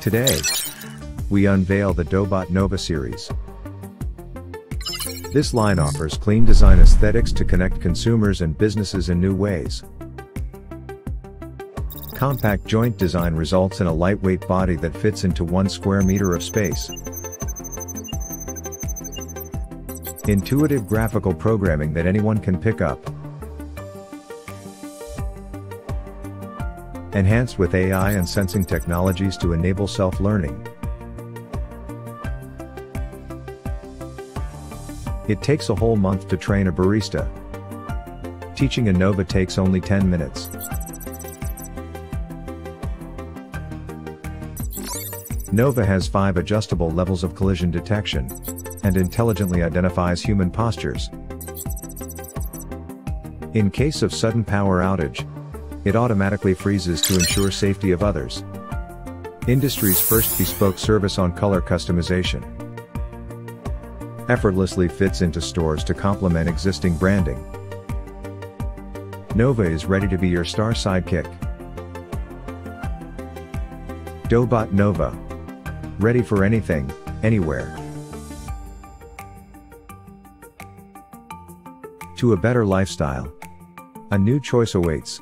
Today, we unveil the Dobot Nova series. This line offers clean design aesthetics to connect consumers and businesses in new ways. Compact joint design results in a lightweight body that fits into one square meter of space. Intuitive graphical programming that anyone can pick up. Enhanced with AI and sensing technologies to enable self-learning. It takes a whole month to train a barista. Teaching a Nova takes only 10 minutes. Nova has five adjustable levels of collision detection and intelligently identifies human postures. In case of sudden power outage, it automatically freezes to ensure safety of others. Industry's first bespoke service on color customization. Effortlessly fits into stores to complement existing branding. Nova is ready to be your star sidekick. Dobot Nova. Ready for anything, anywhere. To a better lifestyle. A new choice awaits.